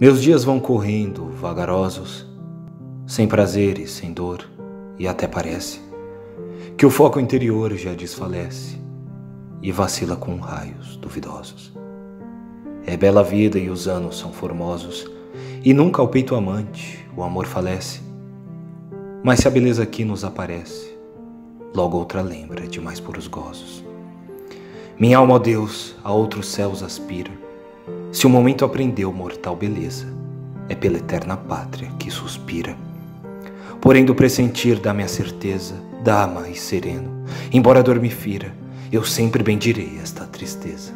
Meus dias vão correndo, vagarosos, sem prazeres, sem dor, e até parece que o foco interior já desfalece e vacila com raios duvidosos. É bela a vida e os anos são formosos, e nunca ao peito amante o amor falece. Mas se a beleza aqui nos aparece, logo outra lembra de mais puros gozos. Minha alma, ó Deus, a outros céus aspira. Se o momento aprendeu mortal beleza, é pela eterna pátria que suspira. Porém, do pressentir da minha certeza, dama e sereno, embora a dor me fira, eu sempre bendirei esta tristeza.